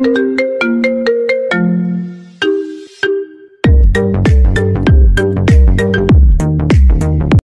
Música